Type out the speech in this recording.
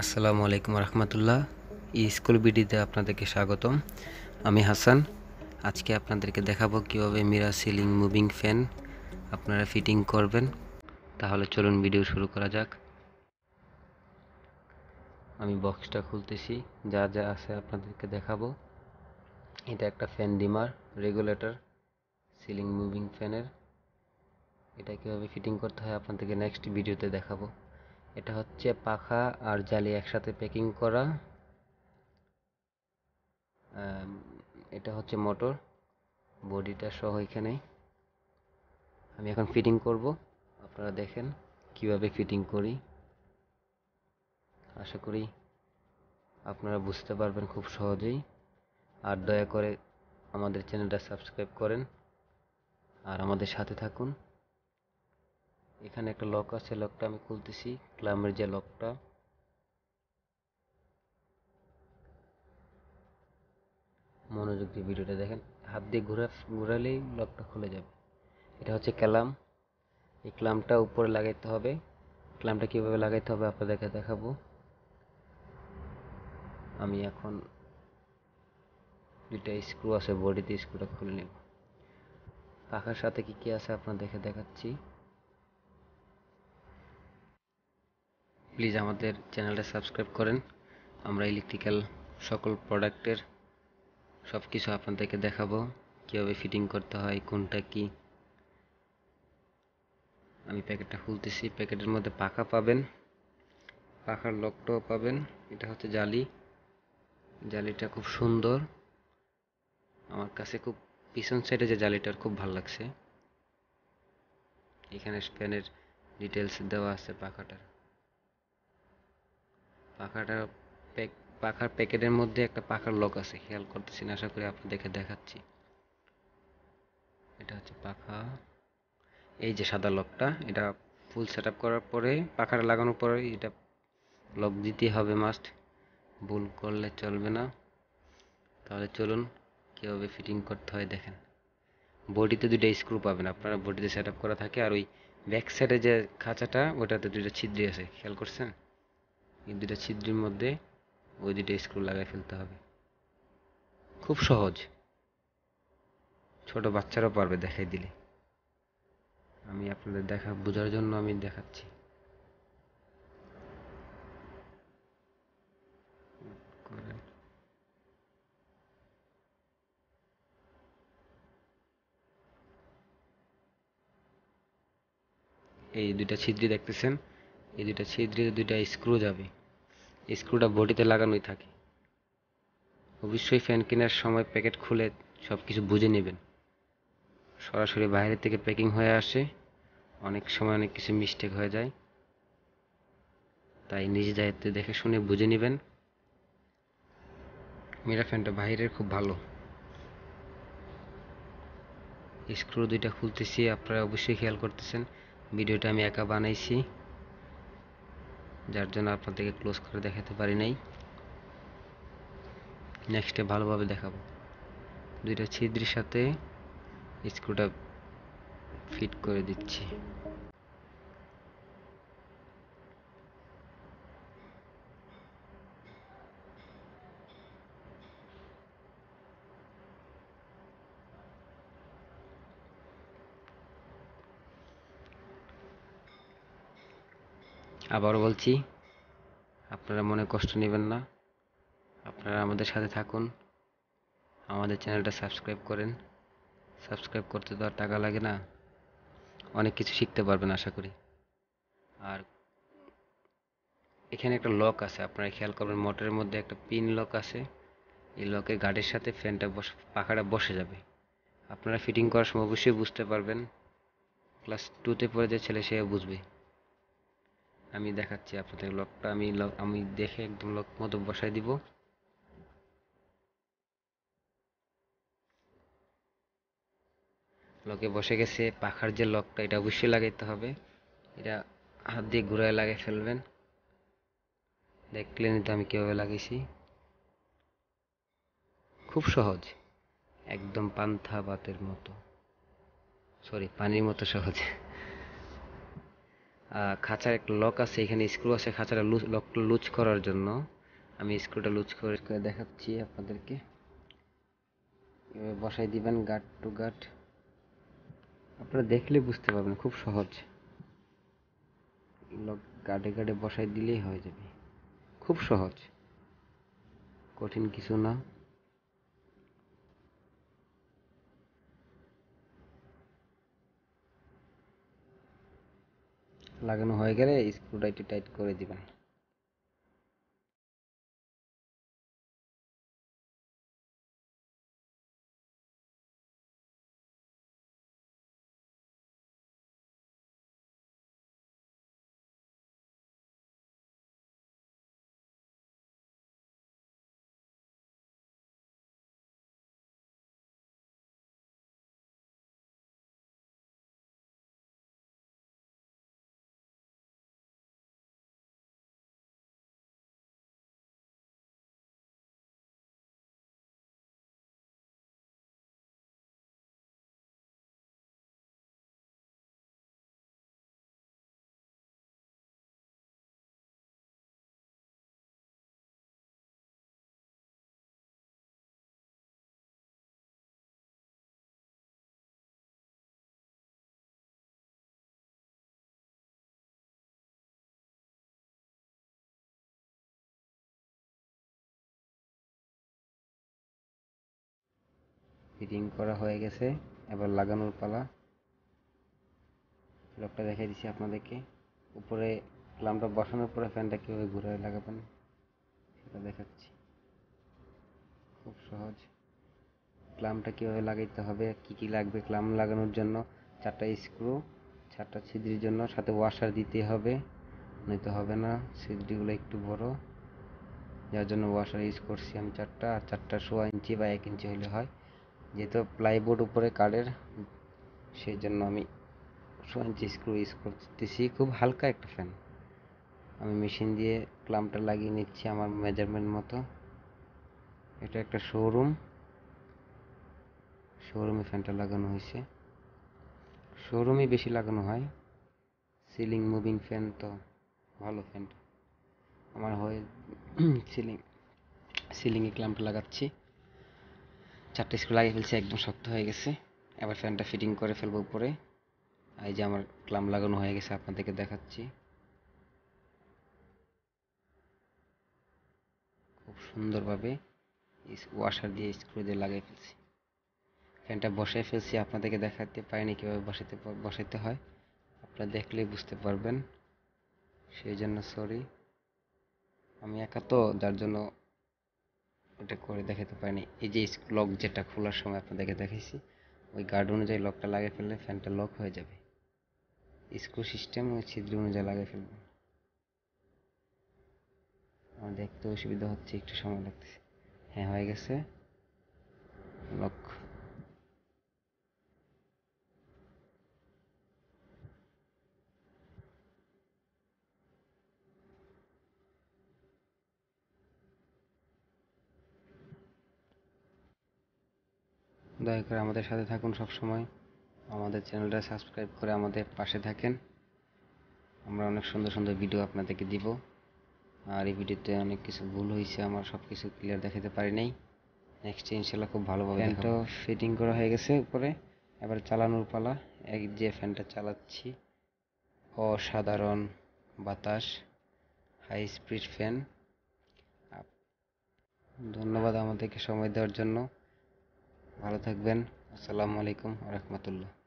আসসালামু আলাইকুম রহমতুল্লাহ। E school বিডিতে আপনাদেরকে স্বাগতম। আমি হাসান। আজকে আপনাদেরকে দেখাবো কীভাবে মিরা সিলিং মুভিং ফ্যান আপনারা ফিটিং করবেন। তাহলে চলুন ভিডিও শুরু করা যাক। আমি বক্সটা খুলতেছি। যা যা আছে আপনাদেরকে দেখাবো। এটা একটা fan dimmer, regulator, ceiling moving ফ্যানের। এটা কীভাবে ফিটিং করতে হয় আপনাদেরকে নেক্সট ভিডিওতে দেখাবো। এটা হচ্ছে পাখা আর জালি একসাথে প্যাকিং করা। এটা হচ্ছে মোটর বডিটা সহ এখানে আমি এখন ফিটিং করব, আপনারা দেখেন কীভাবে ফিটিং করি। আশা করি আপনারা বুঝতে পারবেন খুব সহজেই। আর দয়া করে আমাদের চ্যানেলটা সাবস্ক্রাইব করেন। আর আমাদের সাথে থাকুন। এখানে একটা লক আছে লকটা আমি খুলতেছি ক্লামের যে লকটা মনোযোগ দিয়ে ভিডিওটা দেখেন। হাত দিয়ে ঘুরা, ঘুরালেই লকটা খুলে যাবে। এটা হচ্ছে ক্যালাম এই ক্লামটা উপরে লাগাইতে হবে। ক্লামটা কীভাবে লাগাইতে হবে আপনাদেরকে দেখাবো। আমি এখন দুইটা স্ক্রু আছে বডিতে স্ক্রুটা খুলে নেব। পাখার সাথে কি কি আছে আপনাদেরকে দেখাচ্ছি। প্লিজ আমাদের চ্যানেলটা সাবস্ক্রাইব করেন। আমরা ইলেকট্রিক্যাল সকল প্রোডাক্টের সব কিছু আপনাদেরকে দেখাবো। কীভাবে ফিটিং করতে হয়, কোনটা কি? আমি প্যাকেটটা খুলতেছি। প্যাকেটের মধ্যে পাখা পাবেন। পাখার লকটাও পাবেন। এটা হচ্ছে জালি। জালিটা খুব সুন্দর। আমার কাছে খুব পিছন সাইডে যে জালিটার খুব ভালো লাগছে। এখানে ফ্যানের ডিটেলস দেওয়া আছে পাখাটার। পাখাটার প্যাক, পাখার প্যাকেটের মধ্যে একটা পাখার লক আছে। খেয়াল করতেছি না আশা করি আপনাদেরকে দেখাচ্ছি। এটা হচ্ছে পাখা। এই যে সাদা লকটা এটা ফুল সেট করার পরে, পাখাটা লাগানোর পরে এটা লক দিতে হবে মাস্ট ভুল করলে চলবে না। তাহলে চলুন, কীভাবে ফিটিং করতে হয় দেখেন। বডিতে দুইটা স্ক্রু পাবেন, আপনারা বডিতে সেট করা থাকে। আর ওই ব্যাক সাইডে যে খাঁচাটা, ওটাতে দুইটা ছিদ্রি আছে। খেয়াল করছেন? এই দুটা ছিদ্রের মধ্যে ওই দুটো স্ক্রু লাগাই ফেলতে হবে। খুব সহজ। ছোট বাচ্চারাও পারবে দেখাই দিলে। আমি আপনাদের দেখা, বোঝার জন্য আমি দেখাচ্ছি। এই দুইটা ছিদ্রি দেখতেছেন? এই দুইটা ছিদ্রিতে দুইটা স্ক্রু যাবে। স্ক্রুটা বডিতে লাগানোই থাকে। অবশ্যই ফ্যান কেনার সময় প্যাকেট খুলে সব কিছু বুঝে নেবেন। সরাসরি বাইরে থেকে প্যাকিং হয়ে আসে, অনেক সময় অনেক কিছু মিস্টেক হয়ে যায়। তাই নিজে দায়িত্বে দেখে শুনে বুঝে নেবেন। মেরা ফ্যানটা বাইরের খুব ভালো। স্ক্রু দুইটা খুলতেছি, আপনারা অবশ্যই খেয়াল করতেছেন। ভিডিওটা আমি একা বানাইছি। যার জন্য আপনাদেরকে ক্লোজ করে দেখাতে পারি নাই। নেক্সটে ভালোভাবে দেখাবো। দুইটা ছিদ্রের সাথে স্ক্রুটা ফিট করে দিচ্ছি। আবারও বলছি, আপনারা মনে কষ্ট নেবেন না। আপনারা আমাদের সাথে থাকুন। আমাদের চ্যানেলটা সাবস্ক্রাইব করেন। সাবস্ক্রাইব করতে তো আর টাকা লাগে না। অনেক কিছু শিখতে পারবেন আশা করি। আর এখানে একটা লক আছে, আপনারা খেয়াল করবেন মোটরের মধ্যে একটা পিন লক আছে। এই লকের গার্ডের সাথে ফ্যানটা বসে, পাখাটা বসে যাবে। আপনারা ফিটিং করার সময় অবশ্যই বুঝতে পারবেন। ক্লাস টুতে পড়ে যে ছেলে সে বুঝবে। আমি দেখাচ্ছি আপনাদের লকটা আমি লক আমি দেখে একদম লক মতো বসাই দিব। লকে বসে গেছে, পাখার যে লকটা এটা অবশ্যই লাগাইতে হবে। এটা হাত দিয়ে ঘুরায় লাগিয়ে ফেলবেন। দেখলেন তো আমি কীভাবে লাগিয়েছি খুব সহজ। একদম পান্থা ভাতের মতো। সরি পানির মতো সহজ। খাঁচার একটা লক আছে, এখানে স্ক্রু আছে, খাঁচাটা লুজ লকটা লুজ করার জন্য। আমি স্ক্রুটা লুজ করে দেখাচ্ছি আপনাদেরকে। বসাই দিবেন গার্ড টু গার্ড আপনারা দেখলে বুঝতে পারবেন, খুব সহজ। লক গার্ডে গার্ডে বসাই দিলেই হয়ে যাবে। খুব সহজ। কঠিন কিছু না। লাগানো হয়ে গেলে স্ক্রুটা একটু টাইট করে দিবেন। ফিটিং করা হয়ে গেছে। এবার লাগানোর পালা। লকটা দেখাই দিচ্ছি আপনাদেরকে। উপরে ক্লামটা বসানোর পরে ফ্যানটা কীভাবে ঘুরে লাগাবেন, সেটা দেখাচ্ছি। খুব সহজ। ক্লামটা কীভাবে লাগাইতে হবে, কি কি লাগবে ক্লাম লাগানোর জন্য, চারটা স্ক্রু, চারটা ছিদ্রির জন্য, সাথে ওয়াশার দিতে হবে, নয়তো হবে না, ছিদ্রিগুলো একটু বড়। যার জন্য ওয়াশার ইউজ করছি আমি চারটা, আর চারটা সোয়া ইঞ্চি বা এক ইঞ্চি হলে হয়। যেহেতু প্লাইবোর্ড উপরে কাঠের সেই জন্য আমি সোয়া স্ক্রু ইউজ করতেছি। খুব হালকা একটা ফ্যান আমি মেশিন দিয়ে ক্লামটা লাগিয়ে নিচ্ছি আমার মেজারমেন্ট মতো। এটা একটা শোরুম শোরুমে ফ্যানটা লাগানো হয়েছে। শোরুমে বেশি লাগানো হয়। সিলিং মুভিং ফ্যান তো ভালো ফ্যানটা আমার হয়ে সিলিং সিলিংয়ে ক্ল্যাম্পটা লাগাচ্ছি। চারটে স্ক্রু লাগিয়ে ফেলছি, একদম শক্ত হয়ে গেছে। এবার ফ্যানটা ফিটিং করে ফেলব উপরে। এই যে আমার ক্লাম লাগানো হয়ে গেছে, আপনাদেরকে দেখাচ্ছি। খুব সুন্দরভাবে ওয়াশার দিয়ে স্ক্রু দিয়ে লাগিয়ে ফেলছি। ফ্যানটা বসে ফেলছি, আপনাদেরকে দেখাতে পারিনি কীভাবে বসাতে বসাতে হয়। আপনারা দেখলেই বুঝতে পারবেন। সেই জন্য সরি আমি একা তো, যার জন্য এটা করে দেখাতে পারিনি। এই যে লক যেটা খোলার সময় আপনাদেরকে দেখাইছি, ওই গার্ড অনুযায়ী লকটা লাগিয়ে ফেললে ফ্যানটা লক হয়ে যাবে। স্ক্রু সিস্টেম ওই ছিদ্র অনুযায়ী লাগিয়ে ফেলবে। আমার দেখতে অসুবিধা হচ্ছে, একটু সময় লাগতেছে। হ্যাঁ হয়ে গেছে। লক দয়া করে আমাদের সাথে থাকুন সব সময় আমাদের চ্যানেলটা সাবস্ক্রাইব করে আমাদের পাশে থাকেন। আমরা অনেক সুন্দর সুন্দর ভিডিও আপনাদেরকে দিব। আর এই ভিডিওতে অনেক কিছু ভুল হয়েছে আমার সব কিছু ক্লিয়ার দেখাতে পারি নাই। নেক্সট ইনশাল্লাহ খুব ভালোভাবে ফ্যানটাও ফিটিং করা হয়ে গেছে উপরে। এবার চালানোর পালা। এক যে ফ্যানটা চালাচ্ছি অসাধারণ বাতাস হাই স্পিড ফ্যান ধন্যবাদ আমাদেরকে সময় দেওয়ার জন্য। ভালো থাকবেন। আসসালামু আলাইকুম রহমতুল্লাহ।